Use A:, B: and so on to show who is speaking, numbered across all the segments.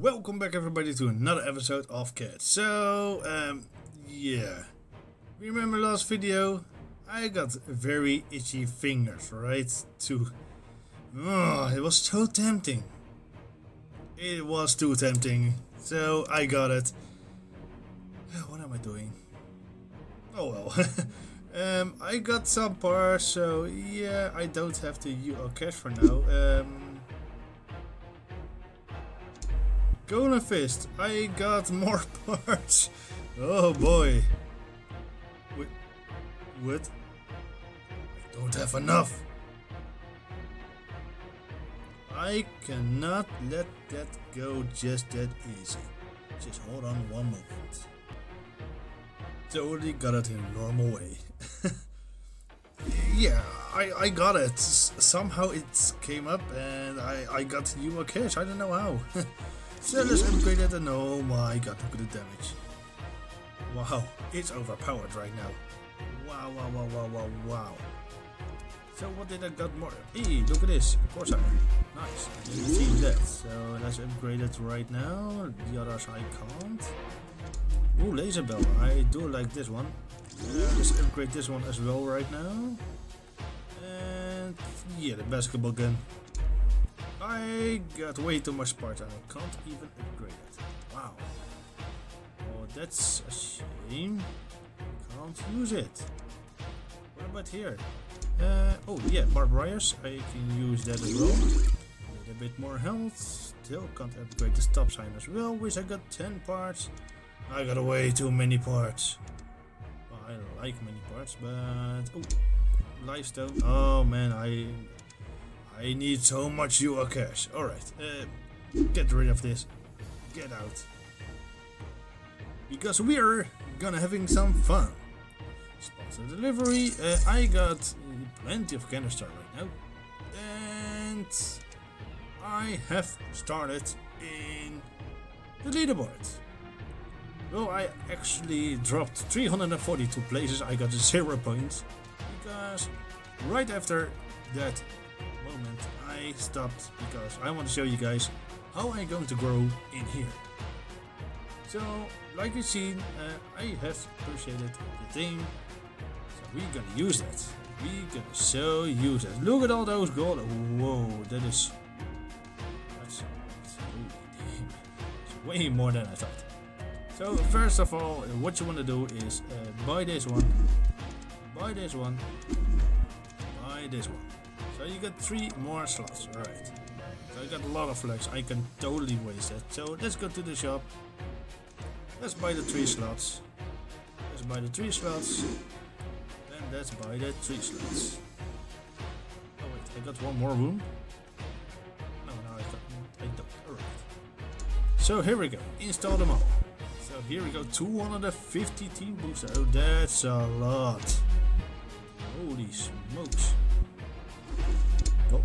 A: Welcome back everybody to another episode of Cat. So, um, yeah. Remember last video? I got very itchy fingers, right? To... Oh, it was so tempting. It was too tempting. So, I got it. What am I doing? Oh well. um, I got some parts, so yeah, I don't have to use cash for now. Um, Golden Fist, I got more parts. Oh boy. Wait, what? I don't have enough. I cannot let that go just that easy. Just hold on one moment. Totally got it in normal way. yeah, I, I got it. S somehow it came up and I, I got you a cash. I don't know how. So let's upgrade it and oh my god, look at the damage. Wow, it's overpowered right now. Wow, wow, wow, wow, wow, wow. So what did I got more? Hey, look at this, Corsair. Nice, I didn't see that. So let's upgrade it right now. The others I can't. Ooh, laser bell. I do like this one. Uh, let's upgrade this one as well right now. And yeah, the basketball gun. I got way too much parts and I can't even upgrade it. Wow. Oh, that's a shame. Can't use it. What about here? Uh, oh yeah, barbed wires. I can use that as well. Need a bit more health. Still can't upgrade the stop sign as well. Wish I got 10 parts. I got way too many parts. Well, I like many parts, but... Oh, lifestone. Oh man, I I need so much UA cash. Alright, uh, get rid of this. Get out. Because we're gonna having some fun. Sponsor delivery. Uh, I got plenty of canister right now. And I have started in the leaderboard. Well, I actually dropped 342 places. I got zero points. Because right after that I stopped because I want to show you guys how I'm going to grow in here. So, like you've seen, uh, I have appreciated the thing. So we're gonna use that. We're gonna so use it. Look at all those gold. Whoa, that is... That's, that's, way more than I thought. So first of all, what you want to do is uh, buy this one, buy this one, buy this one. So you get three more slots, alright. So I got a lot of flags, I can totally waste it. So let's go to the shop. Let's buy the three slots. Let's buy the three slots. And let's buy the three slots. Oh wait, I got one more room. No, no, I, got, I don't. Alright. So here we go. Install them all. So here we go. 250 team booster. Oh, that's a lot. Holy smokes. Oh,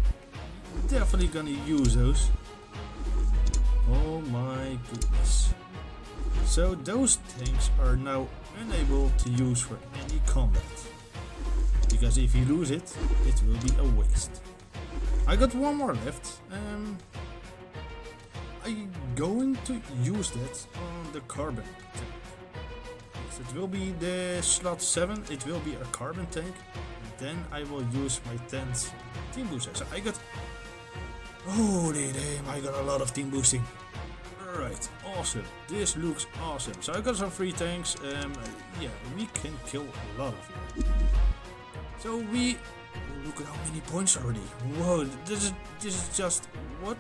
A: definitely gonna use those. Oh my goodness. So those tanks are now unable to use for any combat. Because if you lose it, it will be a waste. I got one more left. Um, I'm going to use that on the carbon tank. It will be the slot 7, it will be a carbon tank. Then I will use my 10th team booster. So I got... Holy damn, I got a lot of team boosting. Alright, awesome. This looks awesome. So I got some free tanks. Um, yeah, we can kill a lot of you. So we... Look at how many points already. Whoa, this is, this is just... What?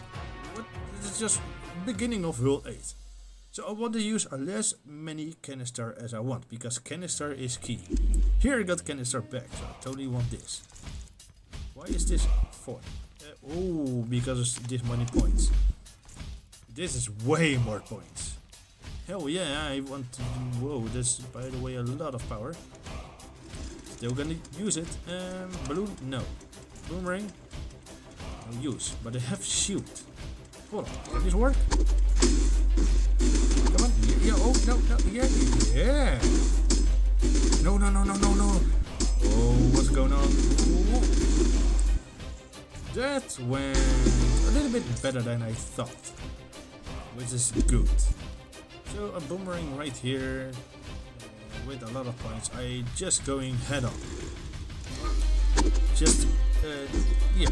A: What? This is just beginning of World 8. So I want to use as less many canister as I want, because canister is key. Here I got canister back, so I totally want this. Why is this 4? Uh, oh, because this many points. This is way more points. Hell yeah, I want to. Whoa, that's by the way a lot of power. Still gonna use it. Um, balloon? No. Boomerang? No use, but I have shield. Hold on, can this work? Come on. Yeah, oh, no, no, yeah, yeah. No, no, no, no, no, no. Oh, what's going on? That went a little bit better than I thought. which is good. So a boomerang right here uh, with a lot of points. I just going head on. Just, uh, yeah,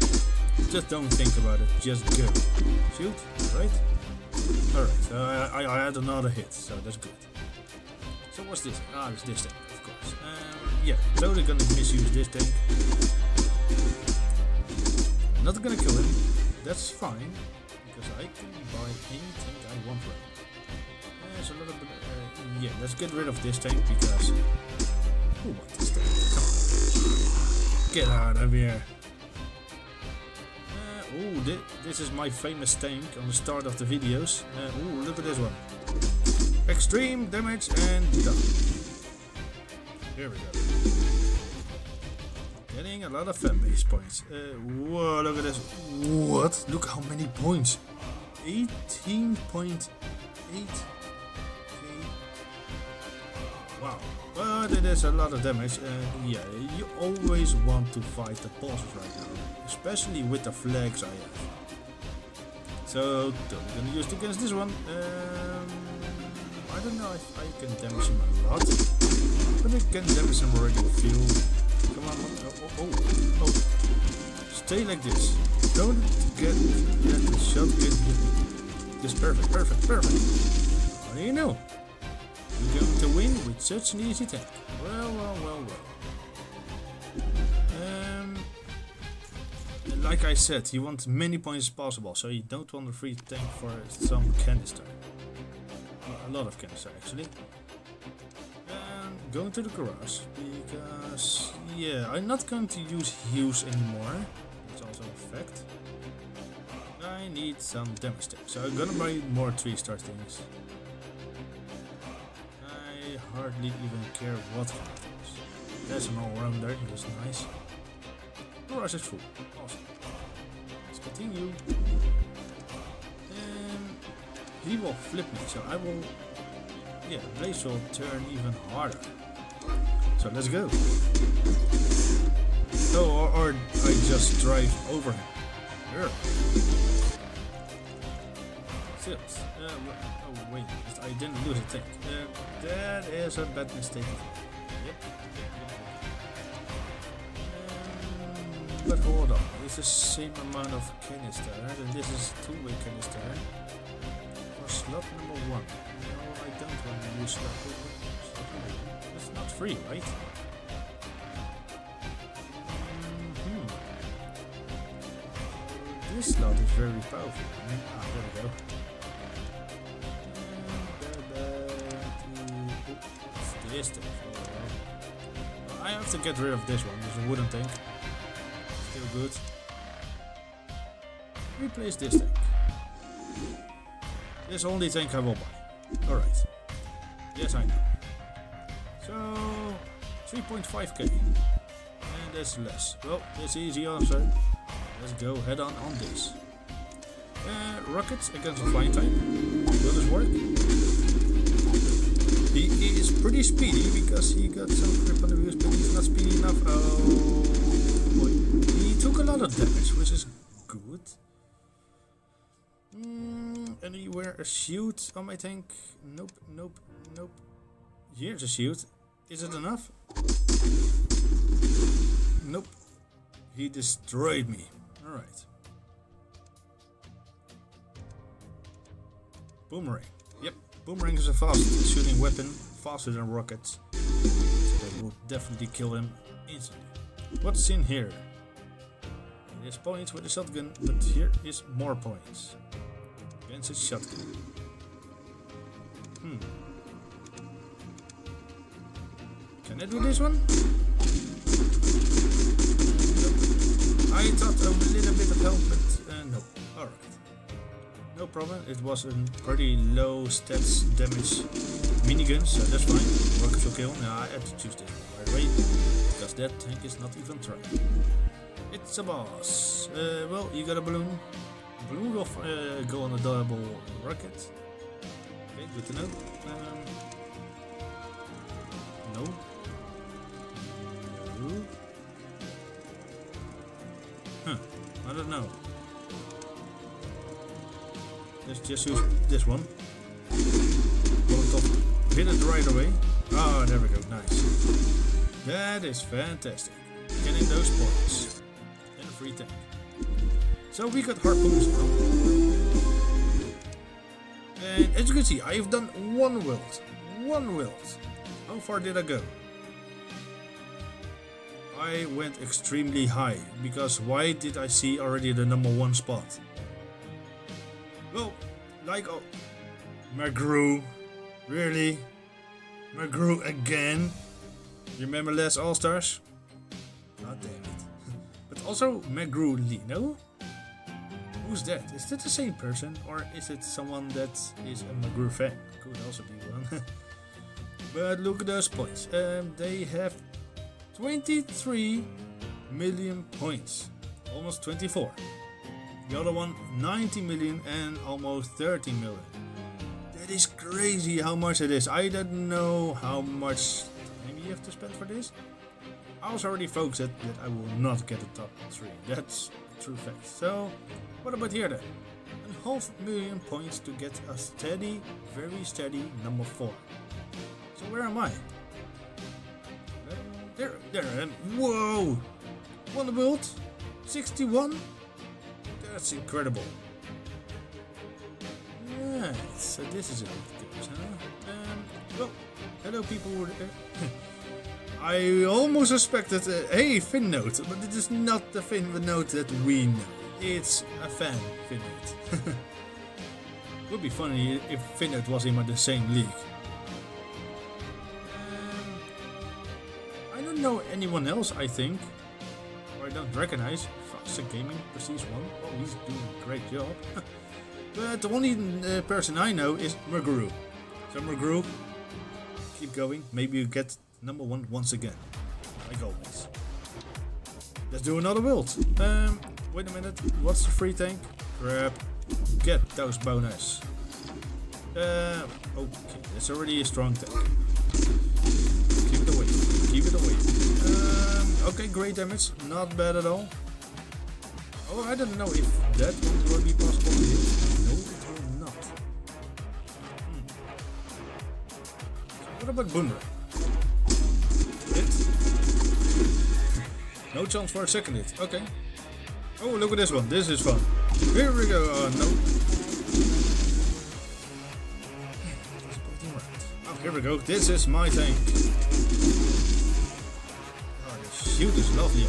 A: just don't think about it. Just go. Shoot, right? Alright, so I, I, I had another hit, so that's good. So what's this? Ah, it's this thing. Um, yeah, totally gonna misuse this tank. Not gonna kill him. That's fine, because I can buy any tank I want right There's a little bit... Uh, yeah, let's get rid of this tank, because... Who wants this tank? Get out of here. Uh, oh, thi this is my famous tank on the start of the videos. Uh, oh, look at this one. Extreme damage and done. Here we go. Getting a lot of fan base points. Uh, whoa, look at this. What? Look how many points. 18.8k. Wow. But it is a lot of damage. And yeah, you always want to fight the bosses right now. Especially with the flags I have. So, I'm gonna use it against this one. Um, I don't know if I can damage him a lot. I can damage him already a few. Come on, oh, oh, oh. Stay like this. Don't get let shot get. Just perfect, perfect, perfect. What do you know? You're going to win with such an easy tank. Well, well, well, well. Um, like I said, you want many points as possible, so you don't want a free tank for some canister. A lot of canister, actually going to the garage because yeah I'm not going to use Hughes anymore. It's also a fact. I need some damage tank so I'm gonna buy more 3 star things. I hardly even care what happens. there's an all-rounder that's nice. Garage is full. Awesome. Let's continue. And he will flip me so I will yeah, Blaze will turn even harder. So let's go. Oh, or, or I just drive over him. Sure. Uh, oh wait, I didn't lose a tank. Uh, that is a bad mistake. Yep. But hold on, it's the same amount of canister, and this is two-way canister. For slot number one. No, I don't want to use slot free, right? Mm -hmm. This slot is very powerful. Ah, there we go. this thing? I have to get rid of this one. There's a wooden tank. Still good. Replace this tank. This only tank I will buy. Alright. Yes, I know. So 3.5k. And that's less. Well, that's easy answer. Let's go head on on this. Uh, rockets against a flying type. Will this work? He is pretty speedy because he got some grip on the wheels, but he's not speedy enough. Oh boy. He took a lot of damage, which is good. Mm, wear a shield on my tank. Nope, nope, nope. Here's a shield. Is it enough? Nope. He destroyed me. Alright. Boomerang. Yep, boomerang is a fast shooting weapon, faster than rockets. So they will definitely kill him instantly. What's in here? Is points with a shotgun, but here is more points. A shotgun. Hmm. Can I do this one? I thought a little bit of help, but uh, no. Alright. No problem. It was a pretty low stats damage minigun, so that's fine. Rocket will kill. Now I had to choose this one, by the way, because that tank is not even trying. It's a boss. Uh, well, you got a balloon. balloon will uh, go on a double rocket. Okay, good to know. Huh. I don't know. let's just use this one. Molotov. Hit it right away. Oh, there we go. Nice. That is fantastic. Getting those points. And a free tank. So we got harpoons now. And as you can see, I've done one wilt. One wilt. How far did I go? I went extremely high, because why did I see already the number one spot? Well, like oh, Magro, really? Magro again? You Remember last All-Stars? God damn it. but also Magro Lee, no? Who's that? Is that the same person? Or is it someone that is a Magro fan? Could also be one. but look at those points. Um, they have 23 million points. Almost 24. The other one 90 million and almost 30 million. That is crazy how much it is. I don't know how much time you have to spend for this. I was already focused that I will not get the top 3. That's true fact. So, what about here then? A half million points to get a steady, very steady number 4. So where am I? There, there am. Whoa! Won the 61? That's incredible. Right, so this is how it goes, huh? Um, well, hello people. I almost expected a hey Finn note, but it is not the Finn note that we know. It's a fan Finn note. Would be funny if Finn note was in the same league. Anyone else, I think. Or I don't recognize. Faster Gaming, Prestige 1. Oh, he's doing a great job. but the only uh, person I know is Magro. So Magro, keep going. Maybe you get number one once again. Like always. Let's do another build. Um, wait a minute. What's the free tank? Grab. Get those bonus. Uh, okay, it's already a strong tank. It away. Um, okay, great damage. Not bad at all. Oh, I don't know if that will be possible to hit. No, it will not. Hmm. What about Boomerang? Hit. No chance for a second hit. Okay. Oh, look at this one. This is fun. Here we go. Uh, no. Oh, here we go. This is my tank shoot is lovely.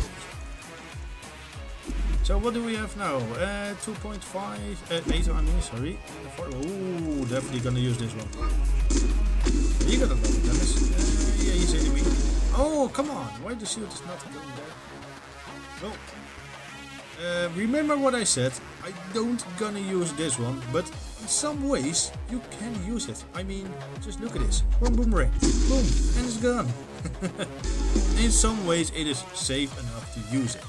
A: So what do we have now? Uh, 2.5, uh, 8 I mean, sorry. Ooh, definitely gonna use this one. You got a lot of damage. Uh, yeah, he's me. Oh, come on. Why the shield is not going there? Well, uh, remember what I said. I don't gonna use this one, but in some ways you can use it. I mean, just look at this. One boomerang. Boom. And it's gone. in some ways it is safe enough to use it.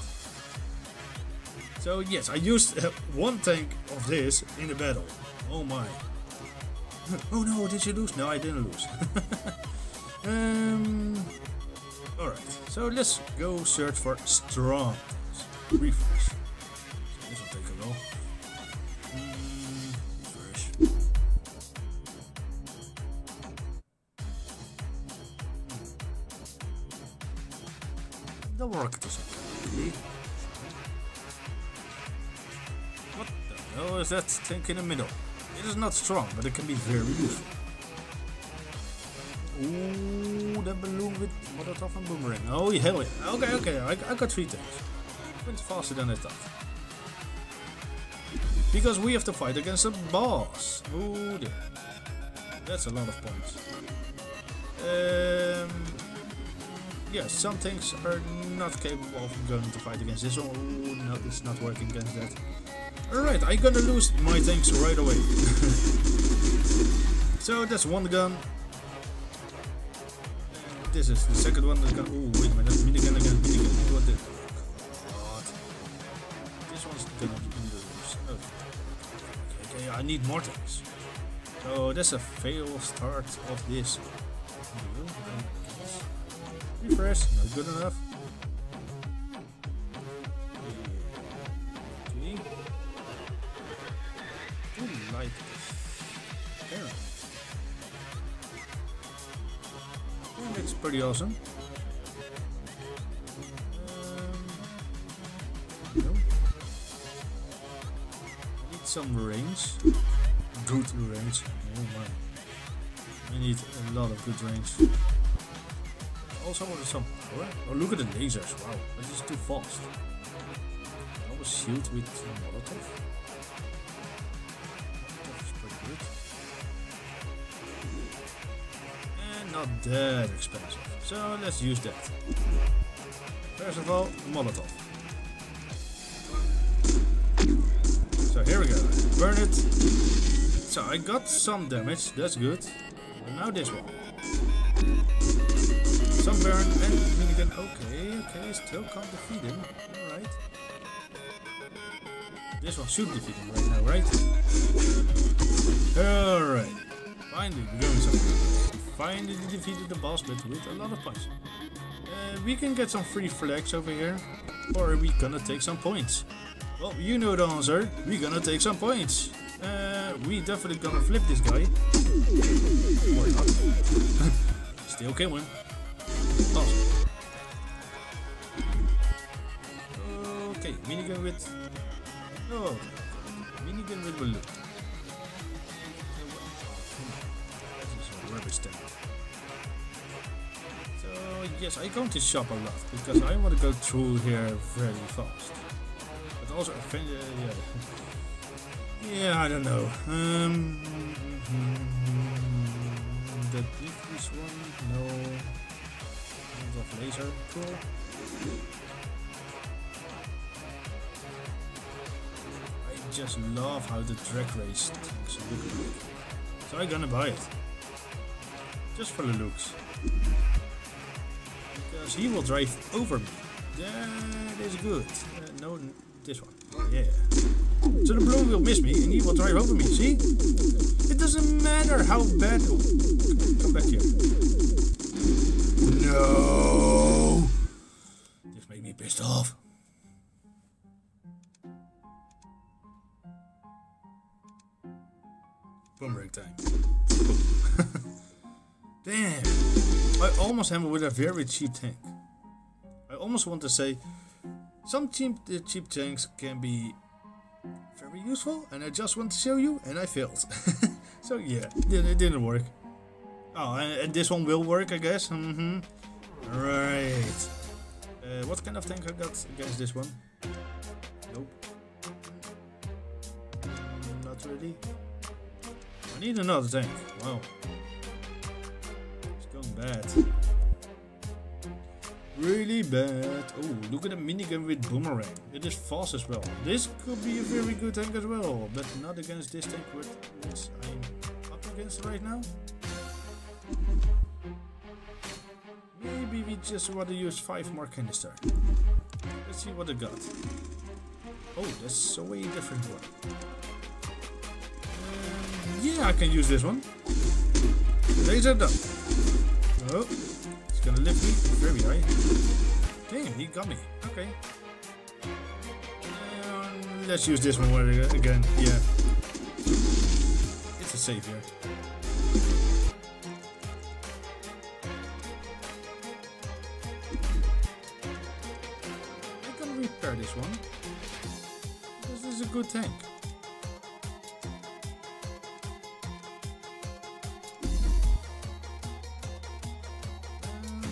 A: So yes, I used uh, one tank of this in the battle. Oh my. Oh no, did you lose? No, I didn't lose. um, Alright, so let's go search for strong Refresh. The work to second. What the hell is that tank in the middle? It is not strong, but it can be very useful. Ooh, that balloon with Molotov and Boomerang. Oh, hell yeah. Okay, okay, I, I got three tanks. Went faster than I thought. Because we have to fight against a boss. Ooh, dear. That's a lot of points. Um, yeah, some things are not capable of going to fight against this. One. Oh, no, it's not working against that. Alright, I'm gonna lose my tanks right away. so that's one gun. This is the second one that's gonna... Oh, wait a minute, minigun again, minigun. What the... God. This one's gonna lose. Oh. Okay, I need more tanks. So that's a fail start of this. Refresh. Not good enough. It's pretty awesome. Um, no. Need some range. Good range. Oh my. I need a lot of good range. Also some power. Oh look at the lasers. Wow, that is too fast. I was shield with Molotov. That's pretty good. And not that expensive. So let's use that. First of all, Molotov. So here we go. Burn it. So I got some damage, that's good. And now this one. Burn. Okay, okay, still can't defeat him. Alright. This one should defeat him right now, right? Alright. Finally, we're doing something. Finally defeated the boss, but with a lot of punches. Uh, we can get some free flags over here. Or are we gonna take some points. Well, you know the answer. we gonna take some points. Uh, we definitely gonna flip this guy. Still can win. Okay, minigun with... Oh, minigun with balloon. So, yes, I'm going to shop a lot, because I want to go through here very fast. But also, uh, yeah. Yeah, I don't know. Um, the this one, no. Of laser, cool. I just love how the drag race things look. So I'm gonna buy it. Just for the looks. Because he will drive over me. That is good. Uh, no, this one. Yeah. So the balloon will miss me and he will drive over me, see? It doesn't matter how bad... Oh, come back here. No! This made me pissed off. Boomerang time. Damn! I almost hammered with a very cheap tank. I almost want to say some cheap, cheap tanks can be very useful and I just want to show you and I failed. so yeah, it, didn't work. Oh, and, this one will work I guess. Mm -hmm. Right. Uh, what kind of tank I got against this one? Nope. Mm, not really. I need another tank. Wow. It's going bad. Really bad. Oh, look at the minigun with boomerang. It is fast as well. This could be a very good tank as well, but not against this tank which I'm up against right now. Maybe just want to use 5 more canister. Let's see what I got. Oh, that's a way different one. Um, yeah, I can use this one. Laser done. Oh, it's gonna lift me very high. Damn, he got me. Okay. Um, let's use this one again. Yeah. It's a save one. This is a good tank. Uh,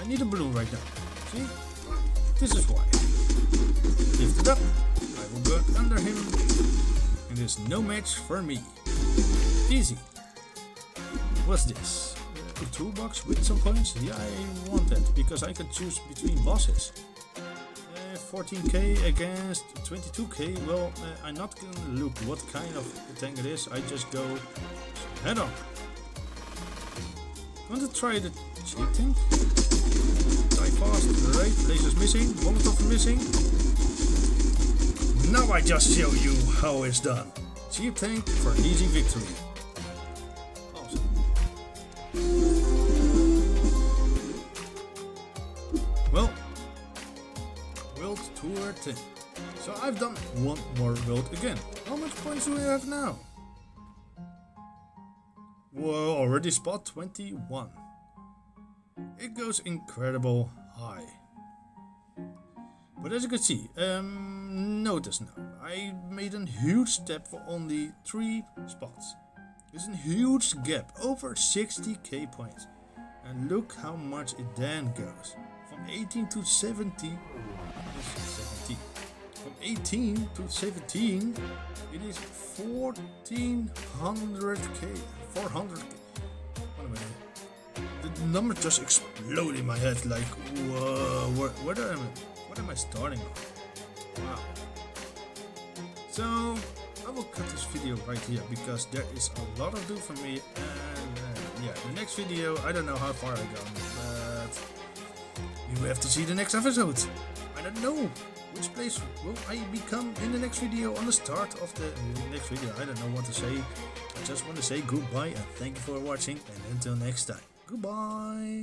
A: I need a balloon right now. See? This is why. Lift it up. I will go under him. And there's no match for me. Easy. What's this? A toolbox with some coins? Yeah, I want that because I can choose between bosses. Uh, 14k against 22k. Well, uh, I'm not gonna look what kind of tank it is. I just go head on. Want to try the cheap tank? Die fast, right? Lasers missing, Molotov missing. Now I just show you how it's done. Cheap tank for easy victory. 10. So I've done one more world again. How much points do we have now? Whoa, already spot 21. it goes incredible high. But as you can see, um, notice now, I made a huge step for only 3 spots. There's a huge gap, over 60k points. And look how much it then goes. From 18 to 70, 17. From 18 to 17, it is 1400k, 400k. Wait a minute. The number just exploded in my head like, whoa, where, where am I, what am I starting on? Wow. So, I will cut this video right here because there is a lot of do for me and uh, yeah, the next video, I don't know how far I go, but you have to see the next episode. I don't know which place will I become in the next video on the start of the next video. I don't know what to say. I just want to say goodbye and thank you for watching and until next time. Goodbye.